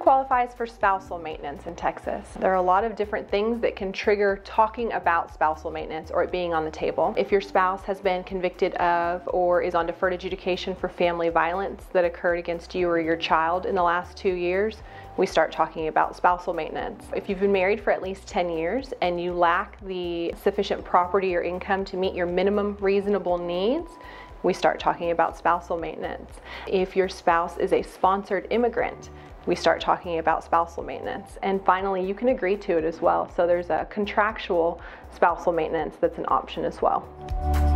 qualifies for spousal maintenance in Texas? There are a lot of different things that can trigger talking about spousal maintenance or it being on the table. If your spouse has been convicted of or is on deferred adjudication for family violence that occurred against you or your child in the last two years, we start talking about spousal maintenance. If you've been married for at least 10 years and you lack the sufficient property or income to meet your minimum reasonable needs, we start talking about spousal maintenance. If your spouse is a sponsored immigrant, we start talking about spousal maintenance. And finally, you can agree to it as well. So there's a contractual spousal maintenance that's an option as well.